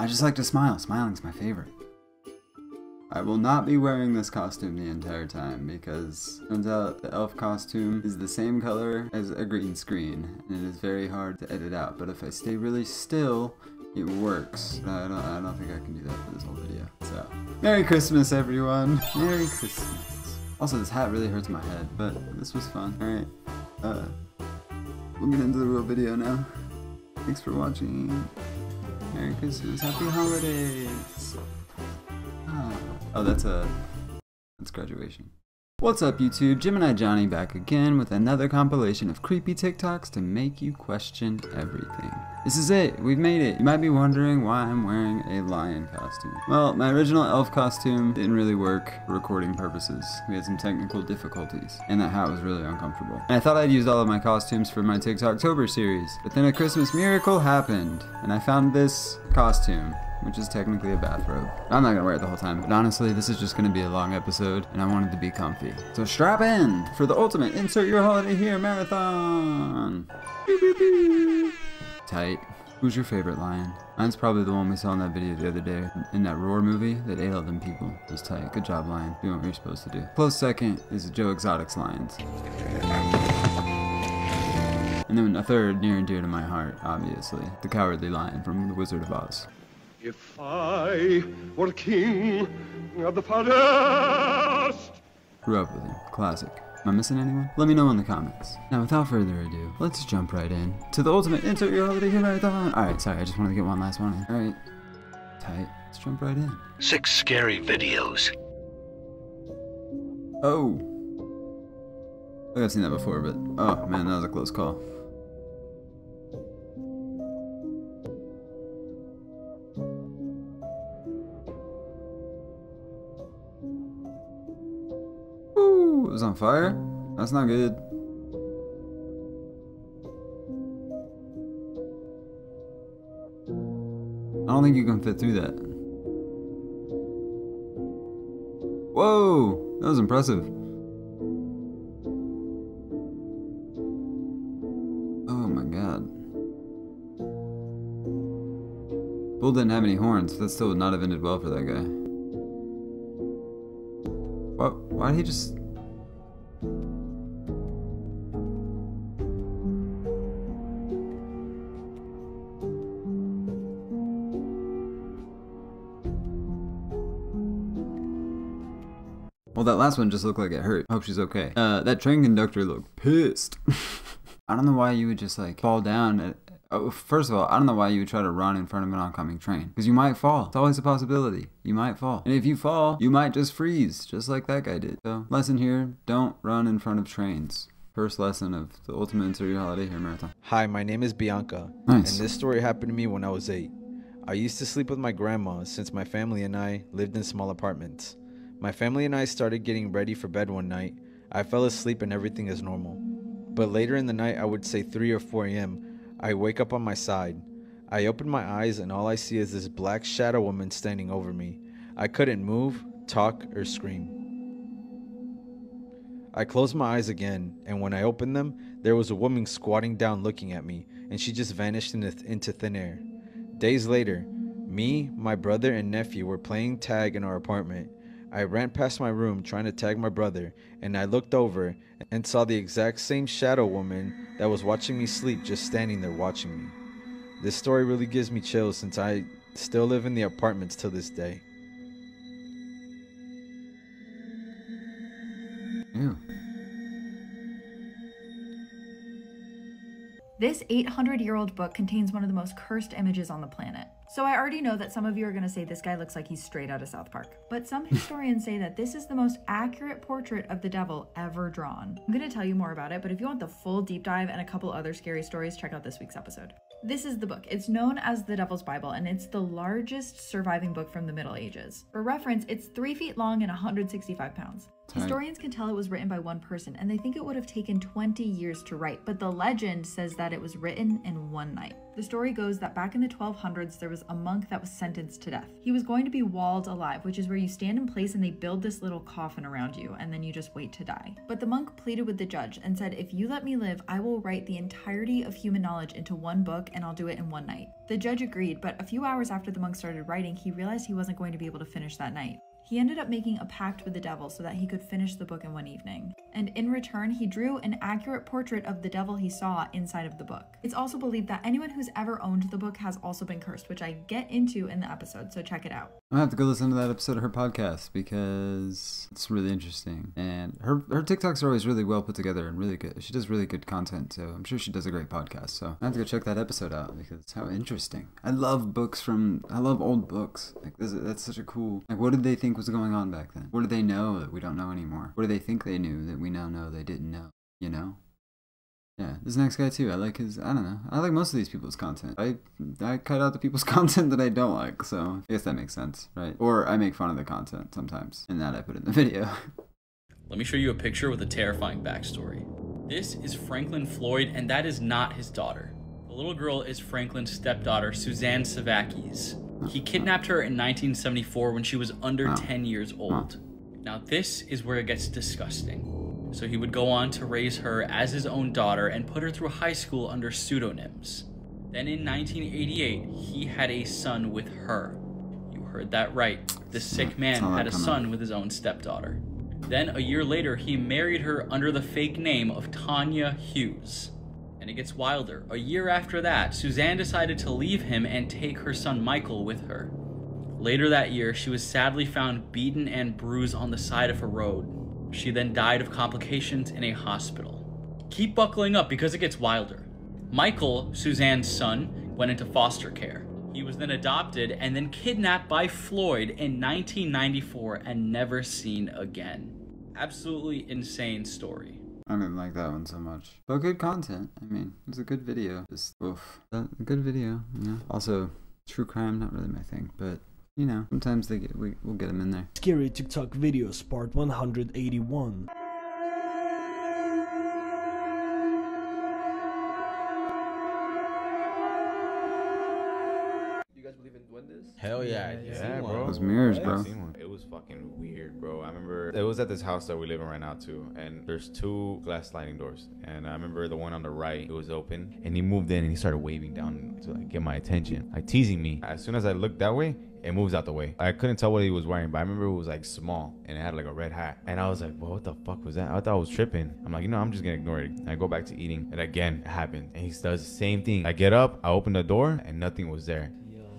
I just like to smile. Smiling's my favorite. I will not be wearing this costume the entire time because turns out the elf costume is the same color as a green screen and it is very hard to edit out. But if I stay really still, it works. I don't, I don't think I can do that for this whole video. So, Merry Christmas, everyone. Merry Christmas. Also, this hat really hurts my head, but this was fun. Alright, uh, we'll get into the real video now. Thanks for watching. Merry Christmas. Happy holidays. Ah. Oh, that's a that's graduation. What's up YouTube? Gemini Jonny back again with another compilation of creepy TikToks to make you question everything. This is it, we've made it. You might be wondering why I'm wearing a lion costume. Well, my original elf costume didn't really work for recording purposes. We had some technical difficulties, and that hat was really uncomfortable. And I thought I'd use all of my costumes for my TikToktober series, but then a Christmas miracle happened, and I found this costume which is technically a bathrobe. I'm not gonna wear it the whole time, but honestly, this is just gonna be a long episode, and I wanted to be comfy. So strap in for the ultimate Insert Your Holiday Here marathon! Tight. Who's your favorite lion? Mine's probably the one we saw in that video the other day, in that Roar movie that ate all them people. It was tight. Good job, lion. Doing what you're supposed to do. Close second is Joe Exotic's lions. And then a third near and dear to my heart, obviously. The Cowardly Lion from The Wizard of Oz. If I were king of the forest. Grew up with him. Classic. Am I missing anyone? Let me know in the comments. Now, without further ado, let's jump right in to the ultimate insert your holiday here marathon. All right, sorry, I just wanted to get one last one in. All right, tight. Let's jump right in. Six scary videos. Oh. I think I've seen that before, but oh man, that was a close call. On fire? That's not good. I don't think you can fit through that. Whoa! That was impressive. Oh my god. Bull didn't have any horns. That still would not have ended well for that guy. What? Why did he just... Well, that last one just looked like it hurt. Hope she's okay. Uh, that train conductor looked pissed. I don't know why you would just like fall down. At, oh, first of all, I don't know why you would try to run in front of an oncoming train. Because you might fall. It's always a possibility. You might fall. And if you fall, you might just freeze, just like that guy did. So, lesson here don't run in front of trains. First lesson of the Ultimate Insert Your Holiday Here Marathon. Hi, my name is Bianca. Nice. And this story happened to me when I was eight. I used to sleep with my grandma since my family and I lived in small apartments. My family and I started getting ready for bed one night. I fell asleep and everything is normal. But later in the night, I would say 3 or 4 a.m., I wake up on my side. I open my eyes and all I see is this black shadow woman standing over me. I couldn't move, talk, or scream. I closed my eyes again, and when I opened them, there was a woman squatting down looking at me, and she just vanished into thin air. Days later, me, my brother, and nephew were playing tag in our apartment. I ran past my room trying to tag my brother, and I looked over and saw the exact same shadow woman that was watching me sleep just standing there watching me. This story really gives me chills since I still live in the apartments till this day. Ew. This 800 year old book contains one of the most cursed images on the planet. So I already know that some of you are going to say this guy looks like he's straight out of South Park. But some historians say that this is the most accurate portrait of the devil ever drawn. I'm going to tell you more about it, but if you want the full deep dive and a couple other scary stories, check out this week's episode. This is the book. It's known as the Devil's Bible, and it's the largest surviving book from the Middle Ages. For reference, it's 3 feet long and 165 pounds. Historians can tell it was written by one person, and they think it would have taken 20 years to write, but the legend says that it was written in one night. The story goes that back in the 1200s, there was a monk that was sentenced to death. He was going to be walled alive, which is where you stand in place and they build this little coffin around you, and then you just wait to die. But the monk pleaded with the judge and said, If you let me live, I will write the entirety of human knowledge into one book and I'll do it in one night. The judge agreed, but a few hours after the monk started writing, he realized he wasn't going to be able to finish that night. He ended up making a pact with the devil so that he could finish the book in one evening. And in return, he drew an accurate portrait of the devil he saw inside of the book. It's also believed that anyone who's ever owned the book has also been cursed, which I get into in the episode, so check it out. I'm gonna have to go listen to that episode of her podcast because it's really interesting. And her her TikToks are always really well put together and really good. She does really good content, so I'm sure she does a great podcast. So I have to go check that episode out because it's how interesting. I love books from I love old books. Like this, that's such a cool. Like what did they think was going on back then? What did they know that we don't know anymore? What do they think they knew that we now know they didn't know? You know? Yeah, this next guy too. I like his. I don't know. I like most of these people's content. I I cut out the people's content that I don't like. So I guess that makes sense, right? Or I make fun of the content sometimes, and that I put in the video. Let me show you a picture with a terrifying backstory. This is Franklin Floyd, and that is not his daughter. The little girl is Franklin's stepdaughter, Suzanne Sevakis. He kidnapped her in 1974 when she was under Wow. 10 years old. Now, this is where it gets disgusting. So, he would go on to raise her as his own daughter and put her through high school under pseudonyms. Then in 1988, he had a son with her. You heard that right. The sick man had a son with his own stepdaughter. Then, a year later, he married her under the fake name of Tanya Hughes. And it gets wilder. A year after that, Suzanne decided to leave him and take her son Michael with her. Later that year, she was sadly found beaten and bruised on the side of a road. She then died of complications in a hospital. Keep buckling up because it gets wilder. Michael, Suzanne's son, went into foster care. He was then adopted and then kidnapped by Floyd in 1994 and never seen again. Absolutely insane story. I didn't like that one so much, but good content. I mean, it was a good video. Just oof, a good video. Yeah. Also, true crime not really my thing, but you know, sometimes they get we we'll get them in there. Scary TikTok videos part 181. You guys believe in duendes? Hell yeah. Yeah, yeah, yeah, bro. Those mirrors, Yeah, bro. Fucking weird, bro. I remember it was at this house that we live in right now too, and there's two glass sliding doors, and I remember the one on the right it was open, and he moved in and he started waving down to like get my attention, like teasing me. As soon as I looked that way. It moves out the way. I couldn't tell what he was wearing, but I remember it was like small and it had like a red hat. And I was like, well, what the fuck was that? I thought I was tripping. I'm like, you know, I'm just gonna ignore it. And I go back to eating, and again, it happened. And he does the same thing. I get up, I open the door, and nothing was there.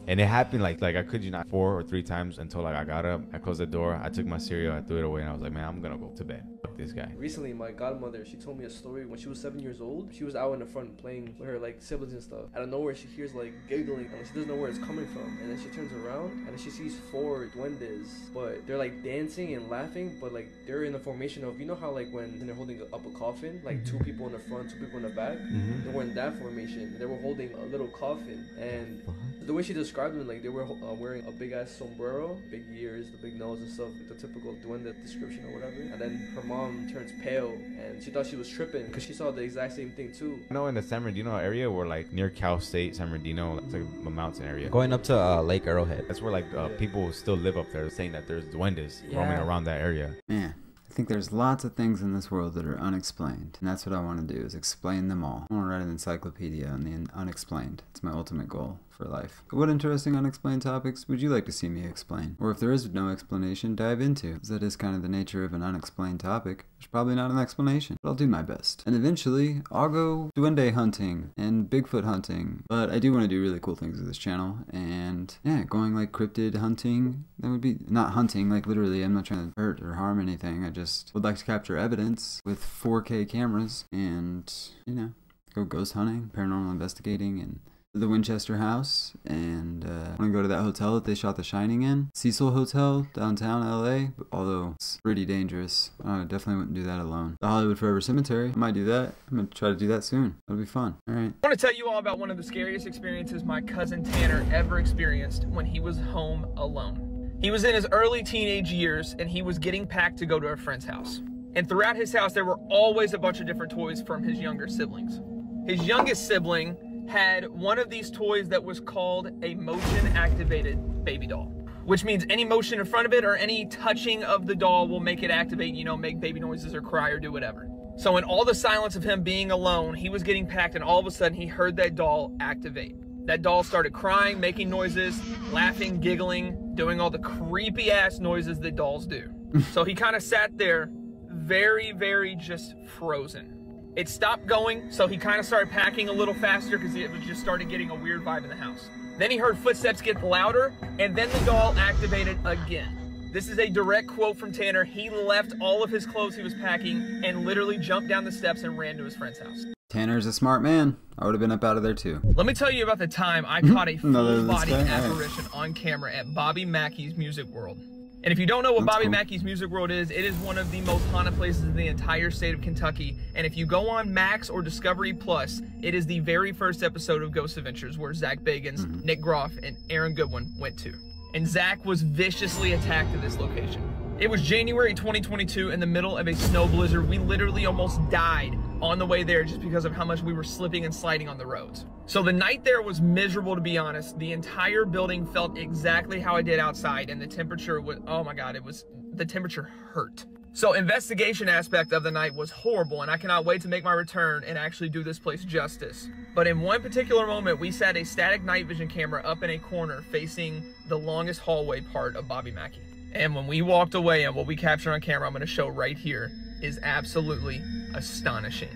And it happened like like I could you not four or three times until like I got up, I closed the door, I took my cereal, I threw it away, and I was like, man, I'm gonna go to bed. This guy. Recently, my godmother, she told me a story when she was seven years old. She was out in the front playing with her like siblings and stuff. Out of nowhere, she hears like giggling, and she doesn't know where it's coming from. And then she turns around, and then she sees four duendes, but they're like dancing and laughing, but like they're in the formation of you know how like when they're holding up a coffin, like two people in the front, two people in the back. They were in that formation. They were holding a little coffin, and the way she described them, like they were uh, wearing a big ass sombrero, big ears, the big nose and stuff, the typical duende description or whatever. And then her mom turns pale, and she thought she was tripping because she saw the exact same thing too. I know in the San Bernardino area, where like near Cal State, San Bernardino, it's like a mountain area. Going up to uh, Lake Arrowhead. That's where like uh, people still live up there, saying that there's duendes roaming around that area. Man, I think there's lots of things in this world that are unexplained, and that's what I want to do is explain them all. I want to write an encyclopedia on the unexplained. It's my ultimate goal for life. What interesting unexplained topics would you like to see me explain? Or if there is no explanation, dive into? 'Cause that is kind of the nature of an unexplained topic. There's probably not an explanation, but I'll do my best. And eventually, I'll go duende hunting and Bigfoot hunting. But I do want to do really cool things with this channel, and yeah, going like cryptid hunting. That would be not hunting, like literally. I'm not trying to hurt or harm anything. I just would like to capture evidence with 4K cameras, and you know, go ghost hunting, paranormal investigating, and the Winchester House, and uh, I want to go to that hotel that they shot The Shining in, Cecil Hotel, downtown LA. Although it's pretty dangerous, I definitely wouldn't do that alone. The Hollywood Forever Cemetery, I might do that. I'm gonna try to do that soon. That'll be fun. All right. I want to tell you all about one of the scariest experiences my cousin Tanner ever experienced when he was home alone. He was in his early teenage years and he was getting packed to go to a friend's house. And throughout his house, there were always a bunch of different toys from his younger siblings. His youngest sibling had one of these toys that was called a motion activated baby doll, which means any motion in front of it or any touching of the doll will make it activate, you know, make baby noises or cry or do whatever. So, in all the silence of him being alone, he was getting packed, and all of a sudden, he heard that doll activate. That doll started crying, making noises, laughing, giggling, doing all the creepy ass noises that dolls do. so he kind of sat there, very, very just frozen. It stopped going, so he kind of started packing a little faster because it just started getting a weird vibe in the house. Then he heard footsteps get louder, and then the doll activated again. This is a direct quote from Tanner. He left all of his clothes he was packing and literally jumped down the steps and ran to his friend's house. Tanner's a smart man. I would have been up out of there too. Let me tell you about the time I caught a full body apparition on camera at Bobby Mackey's Music World. And if you don't know what That's Bobby cool. Mackey's Music World is, it is one of the most haunted places in the entire state of Kentucky. And if you go on Max or Discovery Plus, it is the very first episode of Ghost Adventures where Zak Bagans, Mm-hmm. Nick Groff, and Aaron Goodwin went to. And Zak was viciously attacked at this location. It was January 2022 in the middle of a snow blizzard. We literally almost died on the way there just because of how much we were slipping and sliding on the roads. So the night there was miserable to be honest. The entire building felt exactly how I did outside and the temperature was oh my god, it was the temperature hurt. So investigation aspect of the night was horrible and I cannot wait to make my return and actually do this place justice. But in one particular moment, we sat a static night vision camera up in a corner facing the longest hallway part of Bobby Mackey. And when we walked away and what we captured on camera, I'm to show right here, is absolutely astonishing.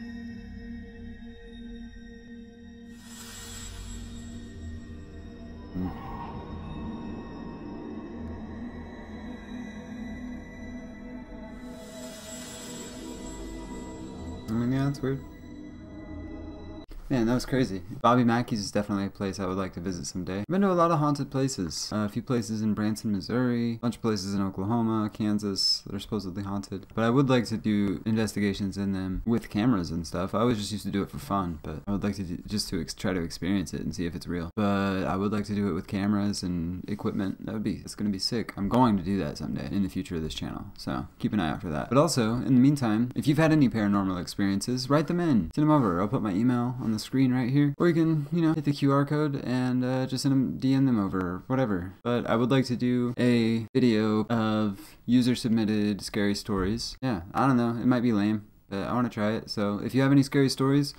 I mean, yeah, that's weird. Man, that was crazy. Bobby Mackey's is definitely a place I would like to visit someday. I've been to a lot of haunted places. Uh, a few places in Branson, Missouri, a bunch of places in Oklahoma, Kansas that are supposedly haunted. But I would like to do investigations in them with cameras and stuff. I always just used to do it for fun, but I would like to do, just to try to experience it and see if it's real. But I would like to do it with cameras and equipment. That would be, it's gonna be sick. I'm going to do that someday in the future of this channel. So keep an eye out for that. But also, in the meantime, if you've had any paranormal experiences, write them in. Send them over. I'll put my email on the screen right here. Or you can, you know, hit the QR code and uh, just send them, DM them over, or whatever. But I would like to do a video of user submitted scary stories. Yeah, I don't know. It might be lame, but I want to try it. So if you have any scary stories,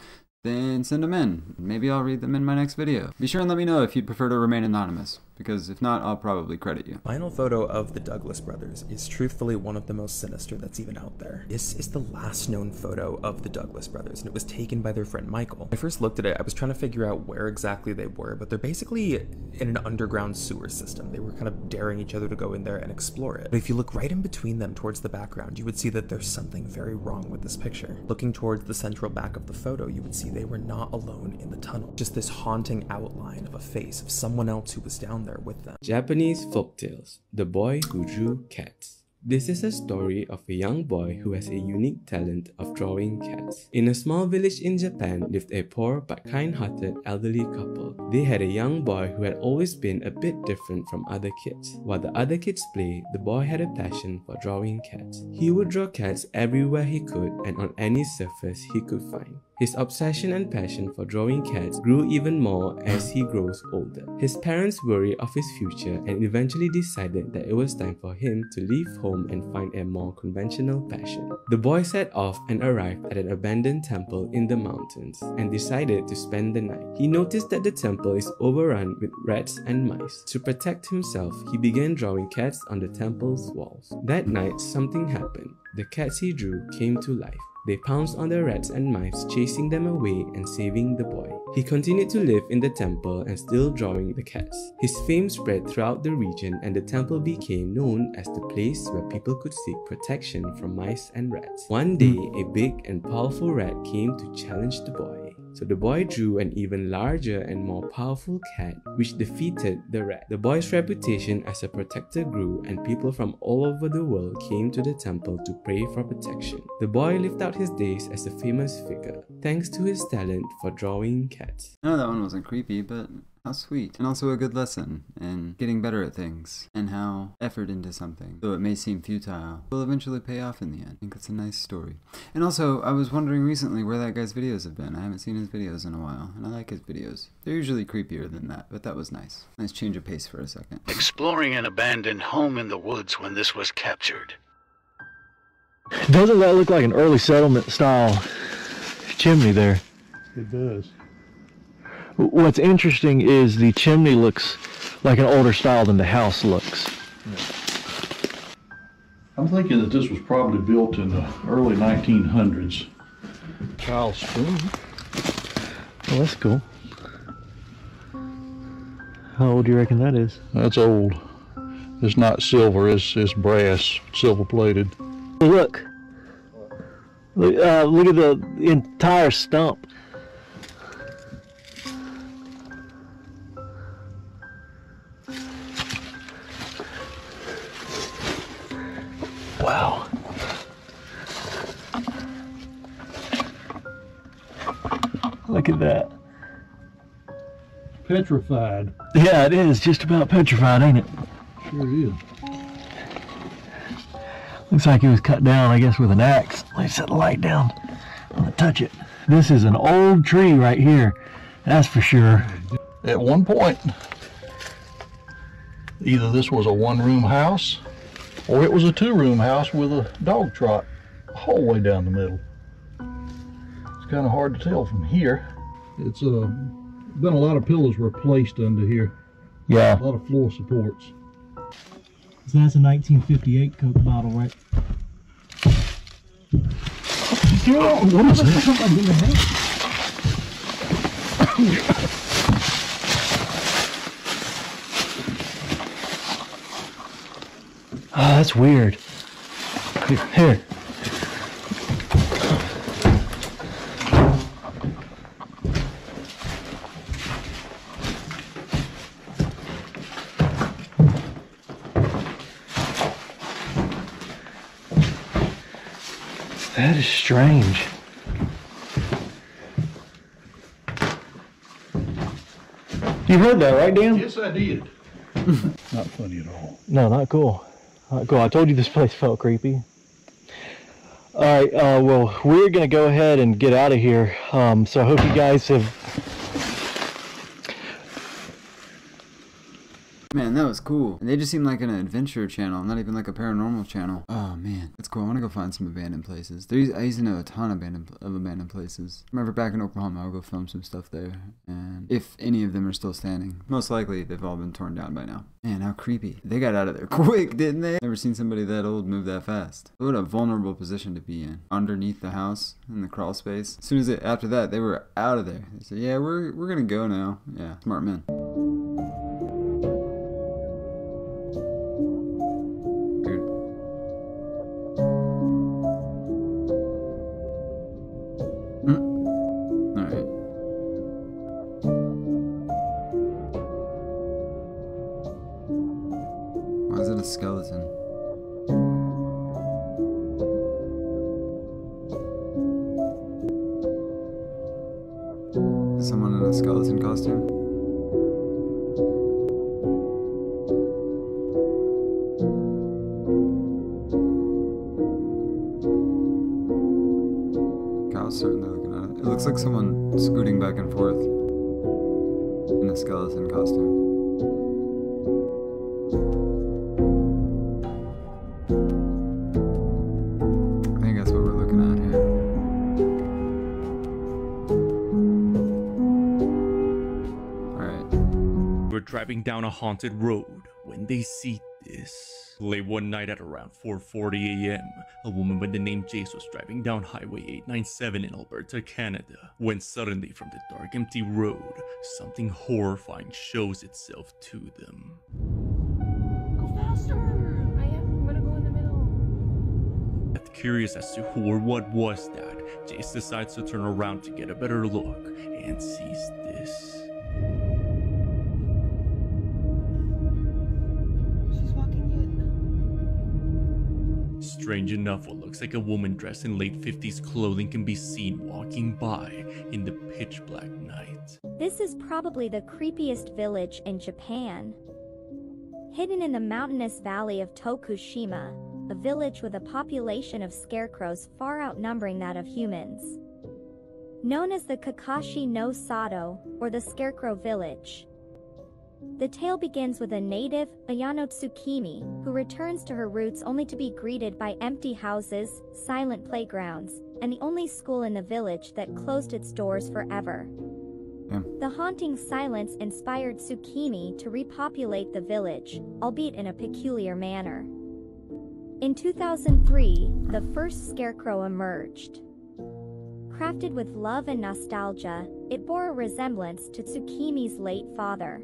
then send them in. Maybe I'll read them in my next video. Be sure and let me know if you'd prefer to remain anonymous, because if not, I'll probably credit you. Final photo of the Douglas brothers is truthfully one of the most sinister that's even out there. This is the last known photo of the Douglas brothers, and it was taken by their friend Michael. When I first looked at it, I was trying to figure out where exactly they were, but they're basically in an underground sewer system. They were kind of daring each other to go in there and explore it. But if you look right in between them towards the background, you would see that there's something very wrong with this picture. Looking towards the central back of the photo, you would see they were not alone in the tunnel. Just this haunting outline of a face of someone else who was down there with them. Japanese folktales The Boy Who Drew Cats. This is a story of a young boy who has a unique talent of drawing cats. In a small village in Japan lived a poor but kind-hearted elderly couple. They had a young boy who had always been a bit different from other kids. While the other kids played, the boy had a passion for drawing cats. He would draw cats everywhere he could and on any surface he could find. His obsession and passion for drawing cats grew even more as he grows older. His parents worry of his future and eventually decided that it was time for him to leave home and find a more conventional passion. The boy set off and arrived at an abandoned temple in the mountains and decided to spend the night. He noticed that the temple is overrun with rats and mice. To protect himself, he began drawing cats on the temple's walls. That night, something happened. The cats he drew came to life. They pounced on the rats and mice, chasing them away and saving the boy. He continued to live in the temple and still drawing the cats. His fame spread throughout the region and the temple became known as the place where people could seek protection from mice and rats. One day, hmm. a big and powerful rat came to challenge the boy. So the boy drew an even larger and more powerful cat, which defeated the rat. The boy's reputation as a protector grew, and people from all over the world came to the temple to pray for protection. The boy lived out his days as a famous figure, thanks to his talent for drawing cats. No, that one wasn't creepy, but How sweet. And also a good lesson in getting better at things and how effort into something, though it may seem futile, will eventually pay off in the end. I think it's a nice story. And also, I was wondering recently where that guy's videos have been. I haven't seen his videos in a while, and I like his videos. They're usually creepier than that, but that was nice. Nice change of pace for a second. Exploring an abandoned home in the woods when this was captured. Doesn't that look like an early settlement style chimney there? It does. What's interesting is the chimney looks like an older style than the house looks. I'm thinking that this was probably built in the early 1900s. Child spoon. Oh, that's cool. How old do you reckon that is? That's old. It's not silver, it's, it's brass, silver plated. Look. Look, uh, look at the entire stump. Petrified. Yeah, it is just about petrified, ain't it? Sure is. Looks like it was cut down, I guess, with an axe. Let me set the light down. I'm gonna touch it. This is an old tree right here. That's for sure. At one point, either this was a one-room house or it was a two-room house with a dog trot a whole way down the middle. It's kind of hard to tell from here. It's uh, been a lot of pillows replaced under here. Yeah. A lot of floor supports. So that's a 1958 Coke bottle, right? what is that? Oh, that's weird. Here. here. That is strange. You heard that, right, Dan? Yes, I did. Not funny at all. No, not cool. Not cool. I told you this place felt creepy. All right. Uh, well, we're gonna go ahead and get out of here. Um, so I hope you guys have. Man, that was cool. And they just seem like an adventure channel, not even like a paranormal channel. Man, that's cool. I want to go find some abandoned places. There, I used to know a ton of abandoned of abandoned places. Remember back in Oklahoma, I'll go film some stuff there, and if any of them are still standing, most likely they've all been torn down by now. Man, how creepy! They got out of there quick, didn't they? Never seen somebody that old move that fast. What a vulnerable position to be in, underneath the house in the crawl space. As soon as it, after that, they were out of there. They said, "Yeah, we're we're gonna go now." Yeah, smart men. A haunted road when they see this. Late one night at around 4:40 a.m., a woman by the name Jace was driving down Highway 897 in Alberta, Canada, when suddenly from the dark empty road, something horrifying shows itself to them. Go Left Curious as to who or what was that, Jace decides to turn around to get a better look and sees this. Strange enough, what looks like a woman dressed in late 50s clothing can be seen walking by in the pitch black night. This is probably the creepiest village in Japan. Hidden in the mountainous valley of Tokushima, a village with a population of scarecrows far outnumbering that of humans. Known as the Kakashi no Sato, or the Scarecrow Village. The tale begins with a native, Ayano Tsukimi, who returns to her roots only to be greeted by empty houses, silent playgrounds, and the only school in the village that closed its doors forever. The haunting silence inspired Tsukimi to repopulate the village, albeit in a peculiar manner. In 2003, the first scarecrow emerged. Crafted with love and nostalgia, it bore a resemblance to Tsukimi's late father.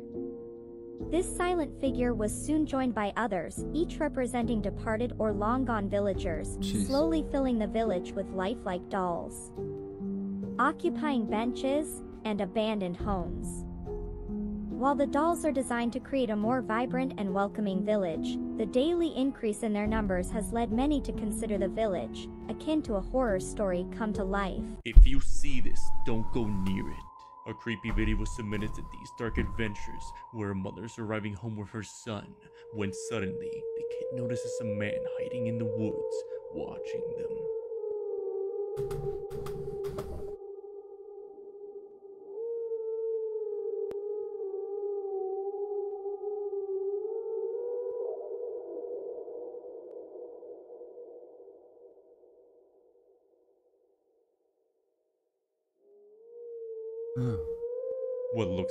This silent figure was soon joined by others, each representing departed or long gone villagers, Jeez. slowly filling the village with lifelike dolls. Occupying benches and abandoned homes. While the dolls are designed to create a more vibrant and welcoming village, the daily increase in their numbers has led many to consider the village, akin to a horror story come to life. If you see this, don't go near it. A creepy video was submitted to these dark adventures where a mother's arriving home with her son when suddenly the kid notices a man hiding in the woods watching them.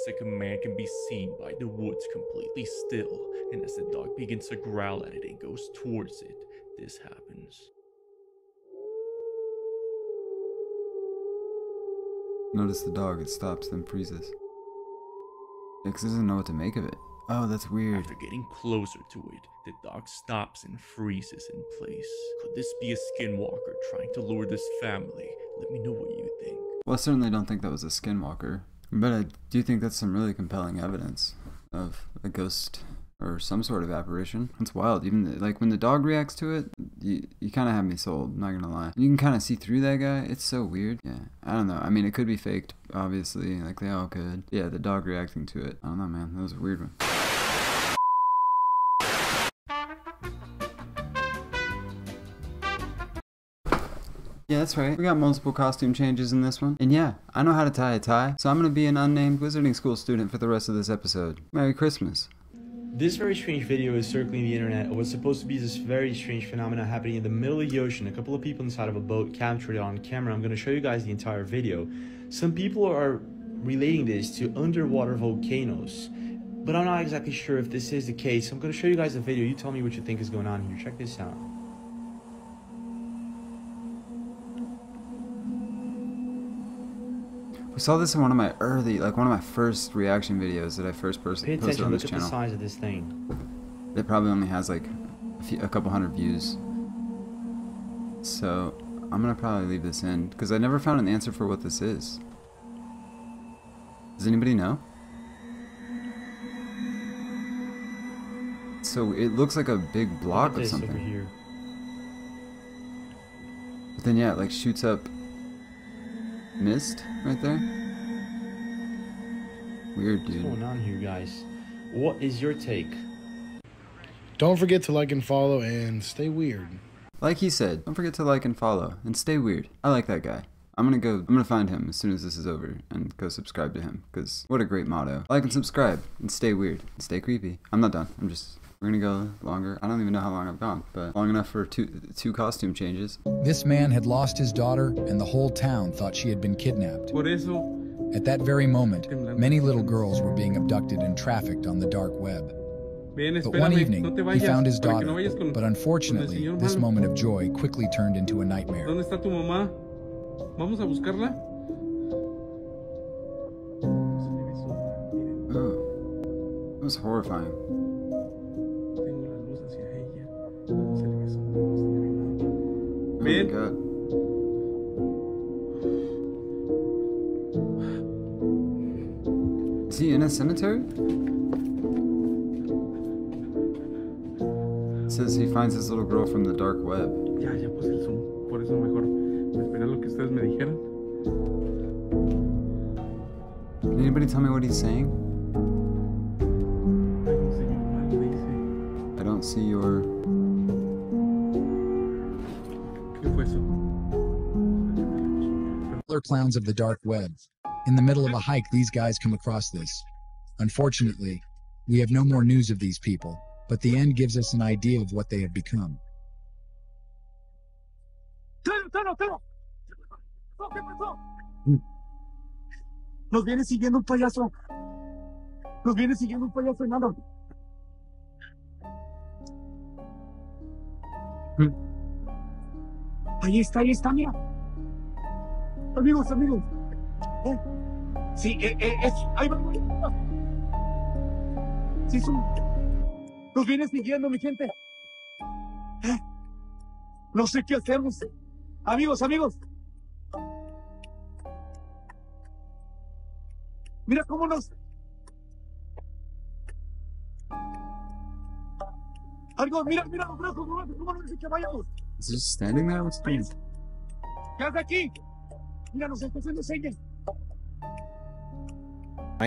Looks like a man can be seen by the woods completely still, and as the dog begins to growl at it and goes towards it, this happens. Notice the dog, it stops, then freezes. X doesn't know what to make of it. Oh, that's weird. After getting closer to it, the dog stops and freezes in place. Could this be a skinwalker trying to lure this family? Let me know what you think. Well, I certainly don't think that was a skinwalker. But I do think that's some really compelling evidence of a ghost or some sort of apparition. It's wild. Even the, like when the dog reacts to it, you, you kind of have me sold. Not gonna lie. You can kind of see through that guy. It's so weird. Yeah, I don't know. I mean, it could be faked, obviously. Like they all could. Yeah, the dog reacting to it. I don't know, man. That was a weird one. That's right. We got multiple costume changes in this one. And yeah, I know how to tie a tie, so I'm gonna be an unnamed wizarding school student for the rest of this episode. Merry Christmas. This very strange video is circling the internet of what's supposed to be this very strange phenomenon happening in the middle of the ocean. A couple of people inside of a boat captured it on camera. I'm going to show you guys the entire video. Some people are relating this to underwater volcanoes, but I'm not exactly sure if this is the case. I'm going to show you guys the video. You tell me what you think is going on here. Check this out. Saw this in one of my early, like one of my first reaction videos that I first pers- Pay posted attention. on Look this at the channel. size of this thing. It probably only has like a, few, a couple hundred views. So I'm gonna probably leave this in because I never found an answer for what this is. Does anybody know? So it looks like a big block Look of something. here. But then yeah, it like shoots up mist right there. Weird, What's dude. going on here, guys? What is your take? Don't forget to like and follow and stay weird. Like he said, don't forget to like and follow and stay weird. I like that guy. I'm gonna go. I'm gonna find him as soon as this is over and go subscribe to him. Cause what a great motto. Like and subscribe and stay weird and stay creepy. I'm not done. I'm just. We're gonna go longer. I don't even know how long I've gone, but long enough for two two costume changes. This man had lost his daughter, and the whole town thought she had been kidnapped. At that very moment, many little girls were being abducted and trafficked on the dark web. But one evening, he found his daughter, but unfortunately, this moment of joy quickly turned into a nightmare. ¿Dónde está tu mamá? ¿Vamos a buscarla? Oh, it was horrifying. Oh god. Is he in a cemetery? It says he finds his little girl from the dark web. Ya, ya puse el zoom. Por eso mejor me esperé a lo que ustedes me dijeran. Can anybody tell me what he's saying? I don't see your. Killer clowns of the dark web. In the middle of a hike, these guys come across this. Unfortunately, we have no more news of these people, but the end gives us an idea of what they have become. ¡Telo, telo, telo! ¿Qué pasó? Nos viene siguiendo un payaso. Nos viene siguiendo un payaso enano. Hmm. Ahí está, ahí está, mira. Amigos, amigos. Eh, Sí, eh, eh, es, ahí va. Sí, son. Nos viene siguiendo, mi gente. Eh, No sé qué hacemos. Amigos, amigos. Mira cómo nos. Algo, mira, mira los brazos, cómo cómo nos dice que vayamos. Just standing there? Doing? ¿Qué hace aquí? My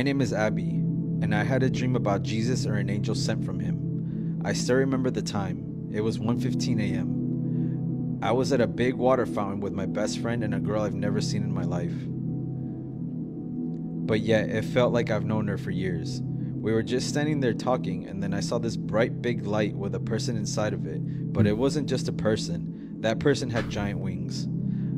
name is Abby, and I had a dream about Jesus or an angel sent from him. I still remember the time. It was 1:15 a.m. I was at a big water fountain with my best friend and a girl I've never seen in my life. But yet, it felt like I've known her for years. We were just standing there talking, and then I saw this bright big light with a person inside of it, but it wasn't just a person. That person had giant wings.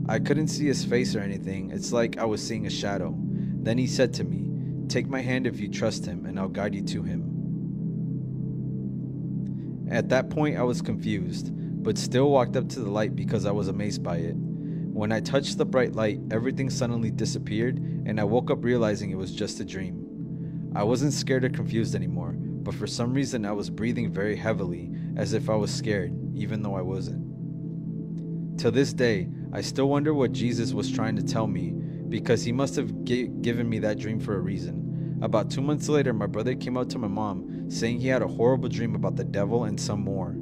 I couldn't see his face or anything. It's like I was seeing a shadow. Then he said to me, Take my hand if you trust him, and I'll guide you to him. At that point, I was confused, but still walked up to the light because I was amazed by it. When I touched the bright light, everything suddenly disappeared, and I woke up realizing it was just a dream. I wasn't scared or confused anymore, but for some reason, I was breathing very heavily, as if I was scared, even though I wasn't. To this day, I still wonder what Jesus was trying to tell me because he must have gi- given me that dream for a reason. About two months later, my brother came out to my mom saying he had a horrible dream about the devil and some more.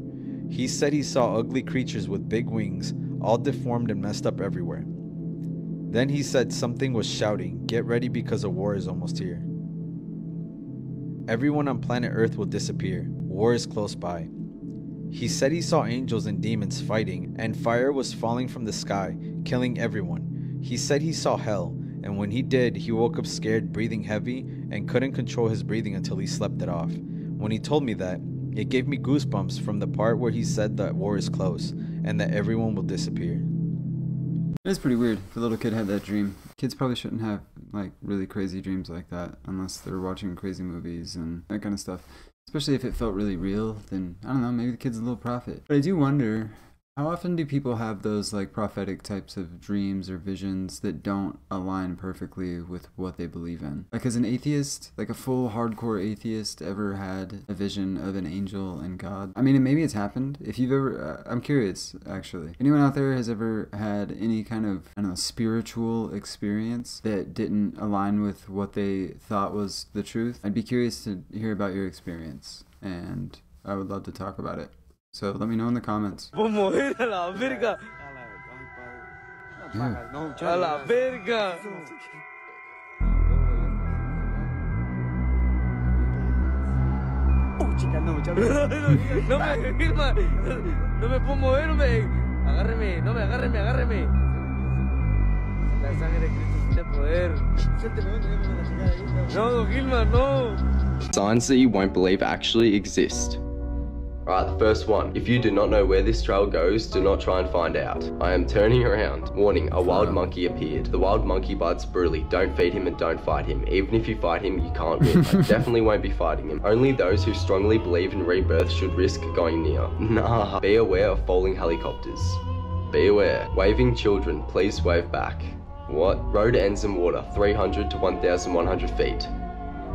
He said he saw ugly creatures with big wings, all deformed and messed up everywhere. Then he said something was shouting, Get ready because a war is almost here. Everyone on planet Earth will disappear. War is close by. He said he saw angels and demons fighting, and fire was falling from the sky, killing everyone. He said he saw hell, and when he did, he woke up scared, breathing heavy, and couldn't control his breathing until he slept it off. When he told me that, it gave me goosebumps from the part where he said that war is close and that everyone will disappear. It is pretty weird. If a little kid had that dream, kids probably shouldn't have like really crazy dreams like that unless they're watching crazy movies and that kind of stuff. Especially if it felt really real, then I don't know, maybe the kid's a little prophet. But I do wonder how often do people have those like prophetic types of dreams or visions that don't align perfectly with what they believe in? Like, has an atheist, like a full hardcore atheist, ever had a vision of an angel and God? I mean, maybe it's happened. If you've ever, uh, I'm curious actually. Anyone out there has ever had any kind of, I don't know, spiritual experience that didn't align with what they thought was the truth? I'd be curious to hear about your experience, and I would love to talk about it. So let me know in the comments. Vamos a ir a la verga. Yeah. A. No me, Vilma, no me puedo mover, hombre. Agárreme, no me, agárreme, agárreme. La sangre de Cristo tiene poder. No, Gilman, no. Signs that you won't believe actually exist. Alright, the first one. If you do not know where this trail goes, do not try and find out. I am turning around. Warning, a wild monkey appeared. The wild monkey bites brutally. Don't feed him and don't fight him. Even if you fight him, you can't win. I definitely won't be fighting him. Only those who strongly believe in rebirth should risk going near. Nah. Be aware of falling helicopters. Be aware. Waving children, please wave back. What? Road ends in water, 300 to 1,100 feet.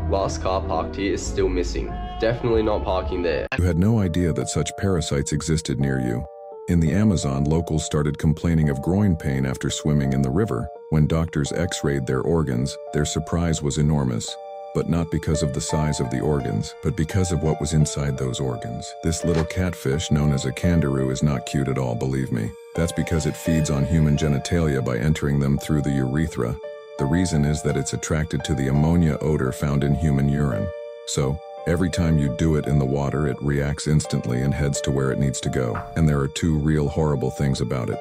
Last car parked here is still missing. Definitely not parking there. You had no idea that such parasites existed near you. In the Amazon, locals started complaining of groin pain after swimming in the river. When doctors x rayed their organs, their surprise was enormous. but not because of the size of the organs, but because of what was inside those organs. This little catfish, known as a candiru, is not cute at all, believe me. That's because it feeds on human genitalia by entering them through the urethra. The reason is that it's attracted to the ammonia odor found in human urine. So, every time you do it in the water, it reacts instantly and heads to where it needs to go. And there are two real horrible things about it.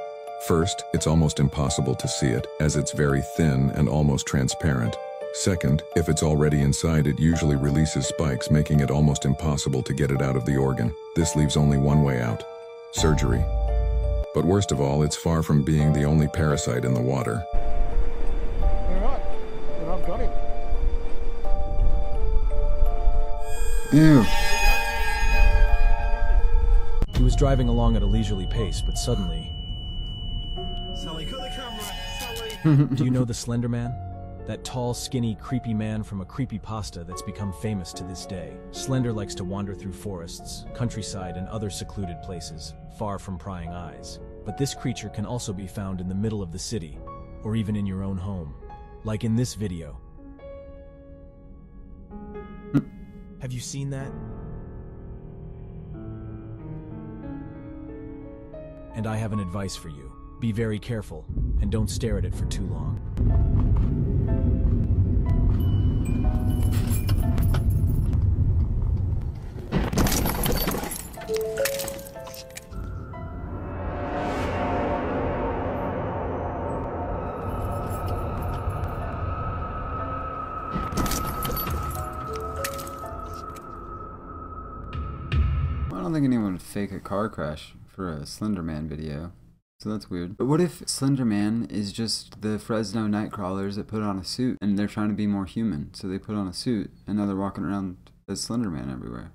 First, it's almost impossible to see it, as it's very thin and almost transparent. Second, if it's already inside, it usually releases spikes, making it almost impossible to get it out of the organ. This leaves only one way out surgery. But worst of all, it's far from being the only parasite in the water. Alright, then I've got him. Ew. He was driving along at a leisurely pace, but suddenly. Do you know the Slender Man? That tall, skinny, creepy man from a creepy pasta that's become famous to this day. Slender likes to wander through forests, countryside, and other secluded places, far from prying eyes. But this creature can also be found in the middle of the city, or even in your own home, like in this video. Hmm. Have you seen that? And I have an advice for you. Be very careful, and don't stare at it for too long. Fake a car crash for a Slender Man video. So that's weird. But what if Slender Man is just the Fresno Nightcrawlers that put on a suit and they're trying to be more human? So they put on a suit and now they're walking around as Slender Man everywhere.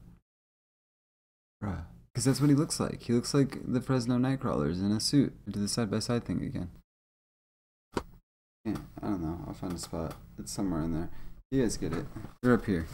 Bruh. Because that's what he looks like. He looks like the Fresno Nightcrawlers in a suit. Do the side by side thing again. Yeah, I don't know. I'll find a spot. It's somewhere in there. You guys get it. They're up here.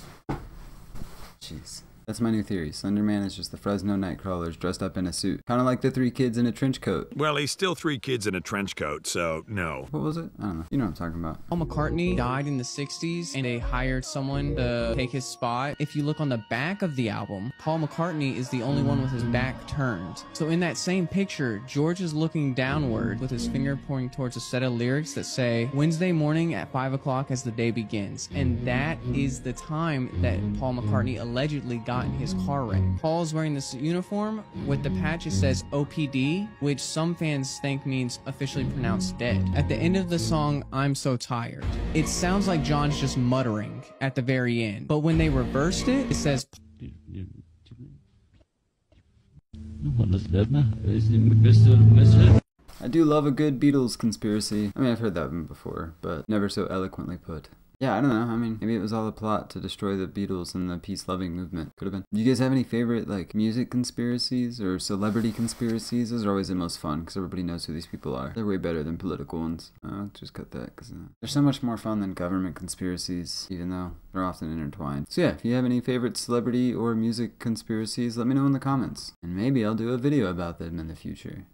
Jeez. That's my new theory. Slender Man is just the Fresno Nightcrawlers dressed up in a suit. Kind of like the three kids in a trench coat. Well, he's still three kids in a trench coat, so no. What was it? I don't know. You know what I'm talking about. Paul McCartney died in the 60s and they hired someone to take his spot. If you look on the back of the album, Paul McCartney is the only one with his back turned. So in that same picture, George is looking downward with his finger pointing towards a set of lyrics that say, Wednesday morning at 5 o'clock as the day begins. And that is the time that Paul McCartney allegedly got in his car wreck. Paul's wearing this uniform with the patch that says OPD, which some fans think means officially pronounced dead. At the end of the song, I'm So Tired, it sounds like John's just muttering at the very end. But when they reversed it, it says I do love a good Beatles conspiracy. I mean, I've heard that one before, but never so eloquently put. Yeah, I don't know. I mean, maybe it was all a plot to destroy the Beatles and the peace-loving movement. Could have been. Do you guys have any favorite like music conspiracies or celebrity conspiracies? Those are always the most fun because everybody knows who these people are. They're way better than political ones. I'll just cut that because uh, they're so much more fun than government conspiracies, even though they're often intertwined. So yeah, if you have any favorite celebrity or music conspiracies, let me know in the comments, and maybe I'll do a video about them in the future.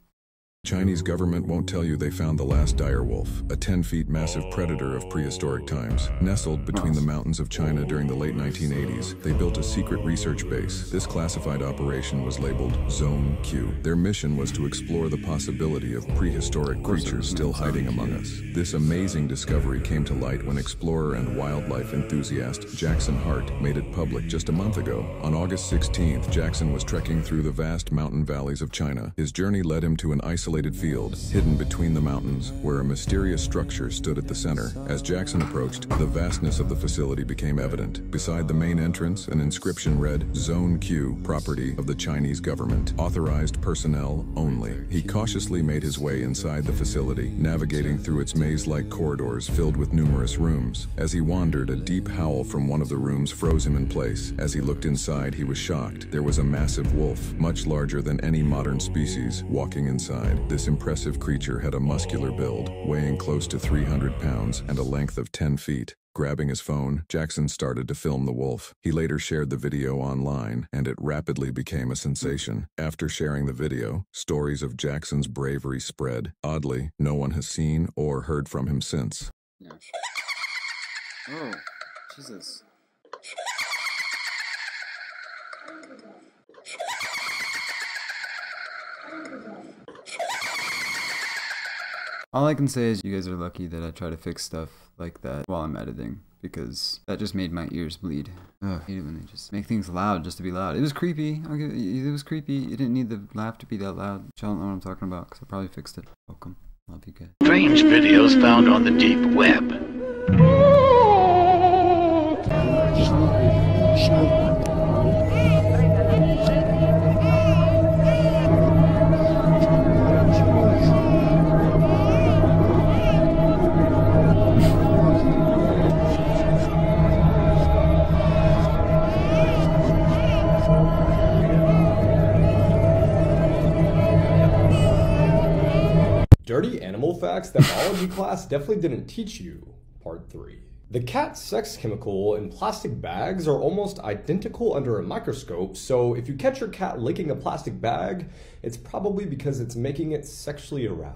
Chinese government won't tell you they found the last dire wolf, a 10 feet massive predator of prehistoric times. Nestled between the mountains of China during the late 1980s, they built a secret research base. This classified operation was labeled Zone Q. Their mission was to explore the possibility of prehistoric creatures still hiding among us. This amazing discovery came to light when explorer and wildlife enthusiast Jackson Hart made it public just a month ago. On August 16th, Jackson was trekking through the vast mountain valleys of China. His journey led him to an isolated field, hidden between the mountains, where a mysterious structure stood at the center. As Jackson approached, the vastness of the facility became evident. Beside the main entrance, an inscription read, Zone Q, property of the Chinese government, authorized personnel only. He cautiously made his way inside the facility, navigating through its maze-like corridors filled with numerous rooms. As he wandered, a deep howl from one of the rooms froze him in place. As he looked inside, he was shocked. There was a massive wolf, much larger than any modern species, walking inside. This impressive creature had a muscular build, weighing close to 300 pounds and a length of 10 feet. Grabbing his phone, Jackson started to film the wolf. He later shared the video online, and it rapidly became a sensation. After sharing the video, stories of Jackson's bravery spread. Oddly, no one has seen or heard from him since. Oh, Jesus. All I can say is you guys are lucky that I try to fix stuff like that while I'm editing because that just made my ears bleed. Ugh, I hate it when they just make things loud just to be loud. It was creepy. Okay, it was creepy. You didn't need the laugh to be that loud. I don't know what I'm talking about because I probably fixed it. Welcome. Love you guys. Strange videos found on the deep web. Facts that biology class definitely didn't teach you, part 3. The cat sex chemical in plastic bags are almost identical under a microscope, so if you catch your cat licking a plastic bag, it's probably because it's making it sexually aroused.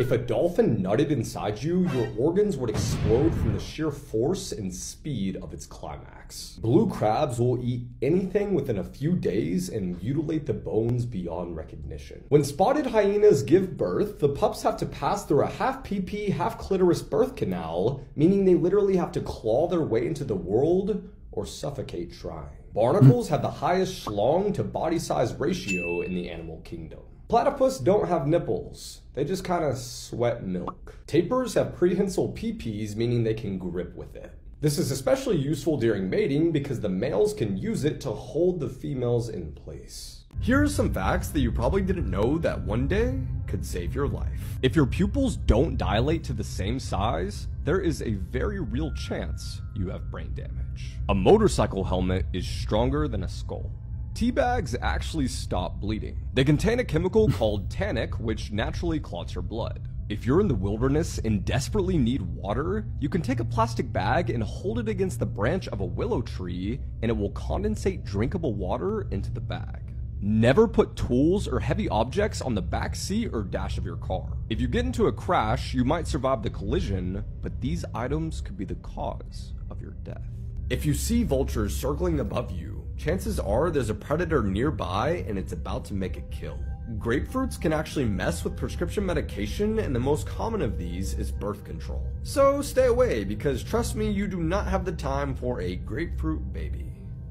If a dolphin nutted inside you, your organs would explode from the sheer force and speed of its climax. Blue crabs will eat anything within a few days and mutilate the bones beyond recognition. When spotted hyenas give birth, the pups have to pass through a half PP, half clitoris birth canal, meaning they literally have to claw their way into the world or suffocate trying. Barnacles have the highest schlong to body size ratio in the animal kingdom. Platypus don't have nipples. They just kind of sweat milk. Tapirs have prehensile PPs, meaning they can grip with it. This is especially useful during mating because the males can use it to hold the females in place. Here are some facts that you probably didn't know that one day could save your life. If your pupils don't dilate to the same size, there is a very real chance you have brain damage. A motorcycle helmet is stronger than a skull. Tea bags actually stop bleeding. They contain a chemical called tannic, which naturally clots your blood. If you're in the wilderness and desperately need water, you can take a plastic bag and hold it against the branch of a willow tree, and it will condensate drinkable water into the bag. Never put tools or heavy objects on the back seat or dash of your car. If you get into a crash, you might survive the collision, but these items could be the cause of your death. If you see vultures circling above you, chances are there's a predator nearby and it's about to make a kill. Grapefruits can actually mess with prescription medication, and the most common of these is birth control. So stay away, because trust me, you do not have the time for a grapefruit baby.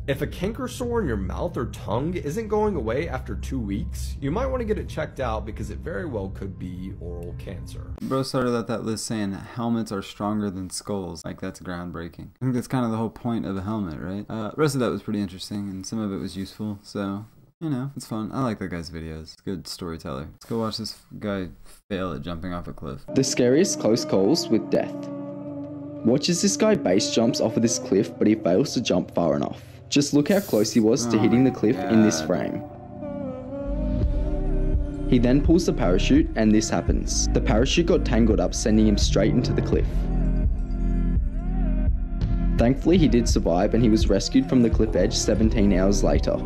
If a canker sore in your mouth or tongue isn't going away after two weeks, you might want to get it checked out because it very well could be oral cancer. Bro started out that list saying helmets are stronger than skulls. Like, that's groundbreaking. I think that's kind of the whole point of a helmet, right? Uh, rest of that was pretty interesting, and some of it was useful, so you know, it's fun. I like that guy's videos. Good storyteller. Let's go watch this guy fail at jumping off a cliff. The scariest close calls with death. Watch as this guy base jumps off of this cliff, but he fails to jump far enough. Just look how close he was to Oh hitting the cliff in this frame. He then pulls the parachute, and this happens. The parachute got tangled up, sending him straight into the cliff. Thankfully, he did survive and he was rescued from the cliff edge 17 hours later.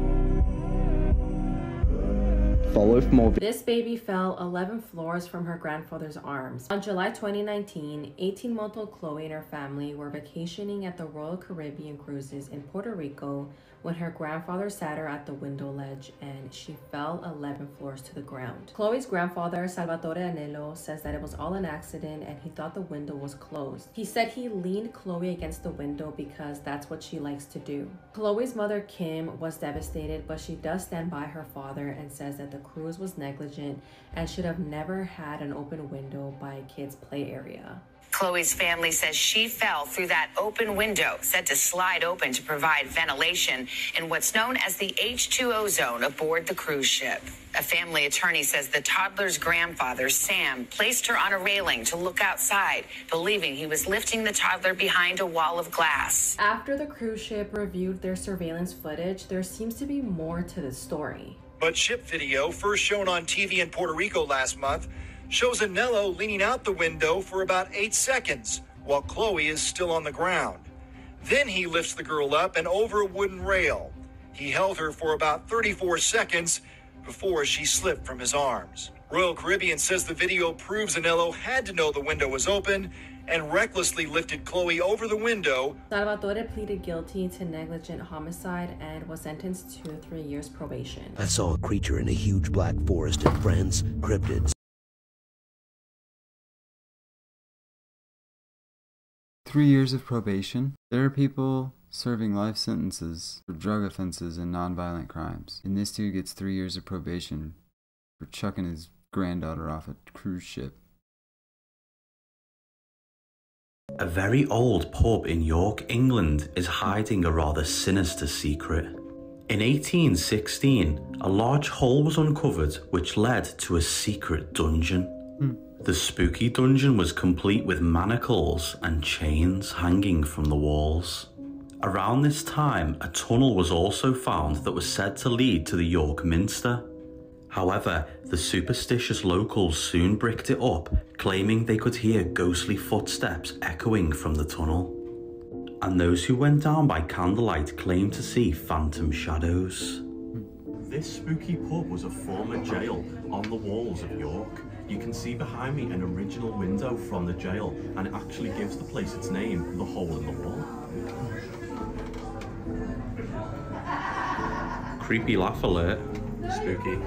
Follow for more This baby fell 11 floors from her grandfather's arms. On July 2019, 18 month old Chloe and her family were vacationing at the Royal Caribbean Cruises in Puerto Rico when her grandfather sat her at the window ledge and she fell 11 floors to the ground. Chloe's grandfather, Salvatore Anello, says that it was all an accident and he thought the window was closed. He said he leaned Chloe against the window because that's what she likes to do. Chloe's mother, Kim, was devastated, but she does stand by her father and says that the cruise was negligent and should have never had an open window by a kid's play area. Chloe's family says she fell through that open window set to slide open to provide ventilation in what's known as the H2O zone aboard the cruise ship. A family attorney says the toddler's grandfather, Sam, placed her on a railing to look outside, believing he was lifting the toddler behind a wall of glass. After the cruise ship reviewed their surveillance footage, there seems to be more to the story. But ship video, first shown on TV in Puerto Rico last month, shows Anello leaning out the window for about eight seconds while Chloe is still on the ground. Then he lifts the girl up and over a wooden rail. He held her for about 34 seconds before she slipped from his arms. Royal Caribbean says the video proves Anello had to know the window was open and recklessly lifted Chloe over the window Salvatore pleaded guilty to negligent homicide and was sentenced to three years probation. I saw a creature in a huge black forest in France, cryptids. Three years of probation. There are people serving life sentences for drug offenses and nonviolent crimes. And this dude gets three years of probation for chucking his granddaughter off a cruise ship. A very old pub in York, England is hiding a rather sinister secret. In 1816, a large hole was uncovered which led to a secret dungeon. Hmm. The spooky dungeon was complete with manacles and chains hanging from the walls. Around this time, a tunnel was also found that was said to lead to the York Minster. However, the superstitious locals soon bricked it up, claiming they could hear ghostly footsteps echoing from the tunnel. And those who went down by candlelight claimed to see phantom shadows. This spooky pub was a former jail on the walls of York. You can see behind me an original window from the jail, and it actually gives the place its name, the hole in the wall. Creepy laugh alert. Spooky.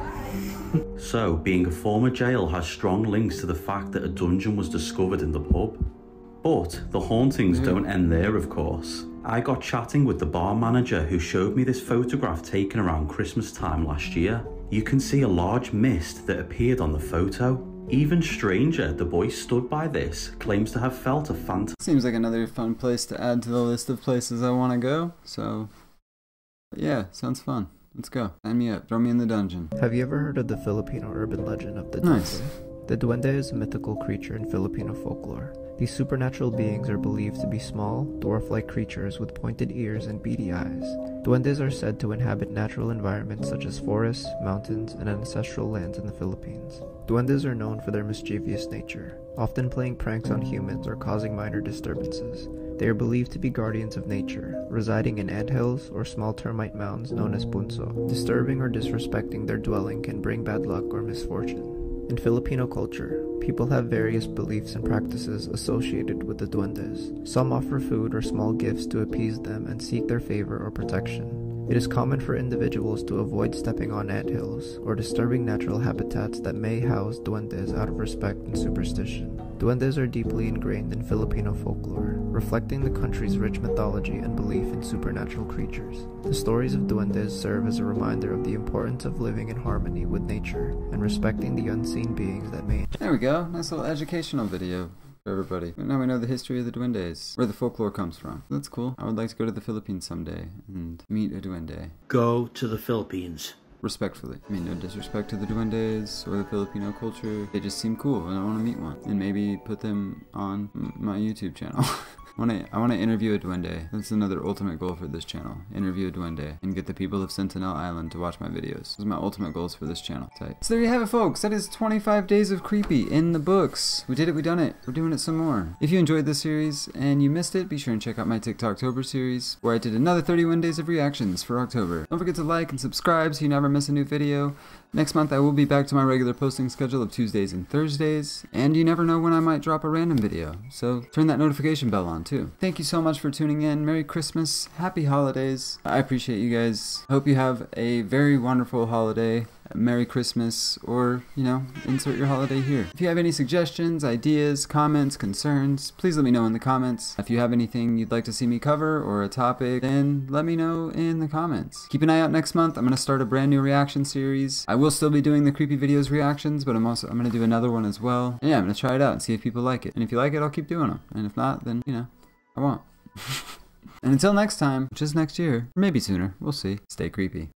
so, being a former jail has strong links to the fact that a dungeon was discovered in the pub. But the hauntings hmm. don't end there, of course. I got chatting with the bar manager who showed me this photograph taken around Christmas time last year. You can see a large mist that appeared on the photo. Even stranger, the boy stood by this, claims to have felt a phantom. Seems like another fun place to add to the list of places I want to go. So, yeah, sounds fun. Let's go. Sign me up. Throw me in the dungeon. Have you ever heard of the Filipino urban legend of the Nice. duende? The duende is a mythical creature in Filipino folklore. These supernatural beings are believed to be small, dwarf-like creatures with pointed ears and beady eyes. Duendes are said to inhabit natural environments such as forests, mountains, and ancestral lands in the Philippines. Duendes are known for their mischievous nature, often playing pranks on humans or causing minor disturbances. They are believed to be guardians of nature, residing in anthills or small termite mounds known as punso. Disturbing or disrespecting their dwelling can bring bad luck or misfortune. In Filipino culture, people have various beliefs and practices associated with the duendes. Some offer food or small gifts to appease them and seek their favor or protection. It is common for individuals to avoid stepping on anthills or disturbing natural habitats that may house duendes out of respect and superstition. Duendes are deeply ingrained in Filipino folklore, reflecting the country's rich mythology and belief in supernatural creatures. The stories of duendes serve as a reminder of the importance of living in harmony with nature and respecting the unseen beings that may There we go. Nice little educational video everybody. Now we know the history of the duendes, where the folklore comes from. That's cool. I would like to go to the Philippines someday and meet a duende. Go to the Philippines. Respectfully. I mean, no disrespect to the duendes or the Filipino culture. They just seem cool and I want to meet one. And maybe put them on my YouTube channel. I want to I interview a duende. That's another ultimate goal for this channel. Interview a duende and get the people of Sentinel Island to watch my videos. Those are my ultimate goals for this channel. Tight. So there you have it, folks. That is 25 Days of Creepy in the books. We did it. We done it. We're doing it some more. If you enjoyed this series and you missed it, be sure and check out my TikToktober series where I did another 31 days of reactions for October. Don't forget to like and subscribe so you never miss a new video. Next month I will be back to my regular posting schedule of Tuesdays and Thursdays, and you never know when I might drop a random video, so turn that notification bell on too. Thank you so much for tuning in. Merry Christmas, Happy Holidays. I appreciate you guys. Hope you have a very wonderful holiday. Merry Christmas, or, you know, insert your holiday here. If you have any suggestions, ideas, comments, concerns, please let me know in the comments. If you have anything you'd like to see me cover or a topic, then let me know in the comments. Keep an eye out next month. I'm going to start a brand new reaction series. I will still be doing the creepy videos reactions, but I'm also I'm going to do another one as well. And yeah, I'm going to try it out and see if people like it. And if you like it, I'll keep doing them. And if not, then, you know, I won't. and until next time, which is next year, or maybe sooner, we'll see. Stay creepy.